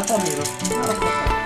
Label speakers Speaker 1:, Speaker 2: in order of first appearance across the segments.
Speaker 1: 啊，对了。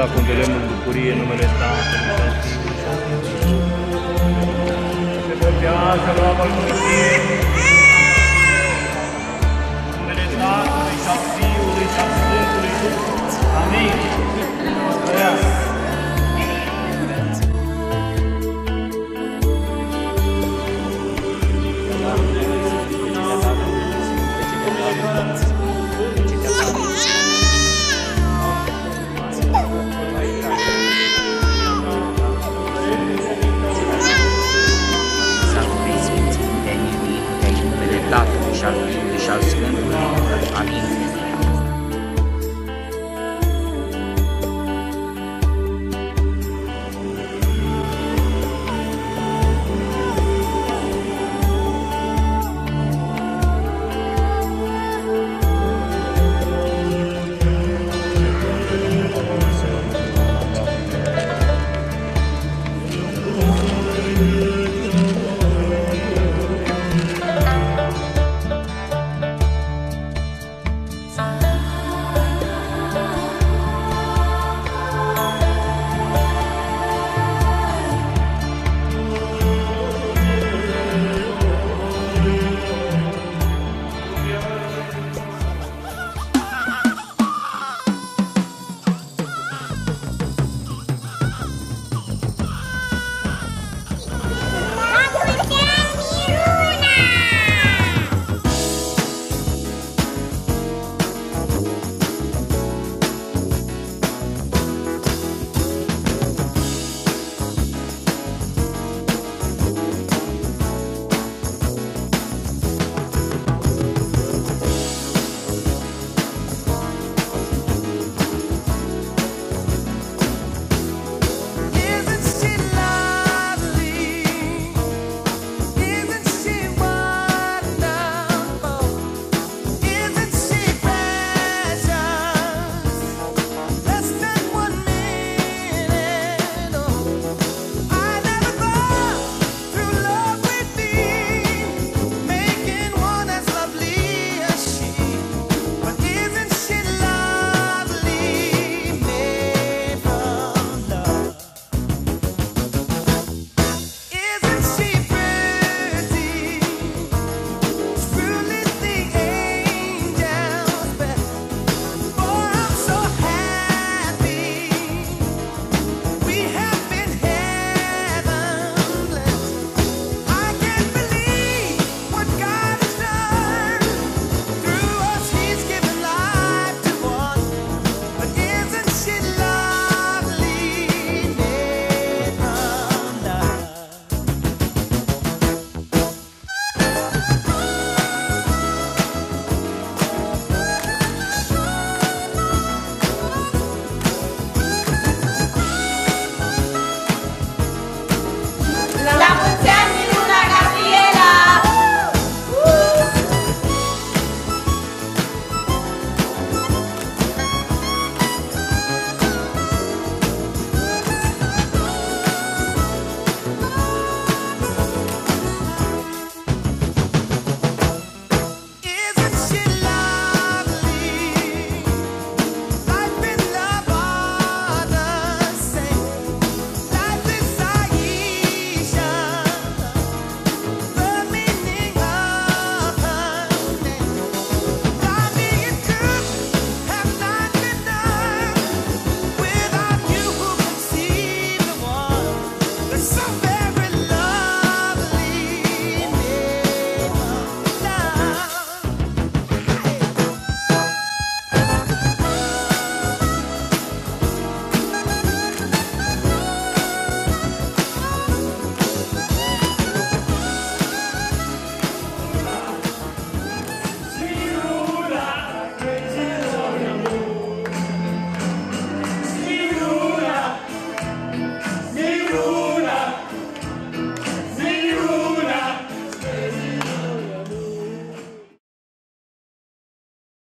Speaker 1: Gabriela, condelem în bucurie numele Tatălui și al Fiului și al Sfântului. Se vorbează la al Dumnezeu, numele Tatălui și al Fiului și al Sfântului Duh. Amin. Trăiască! शासकीय शासकीय आणि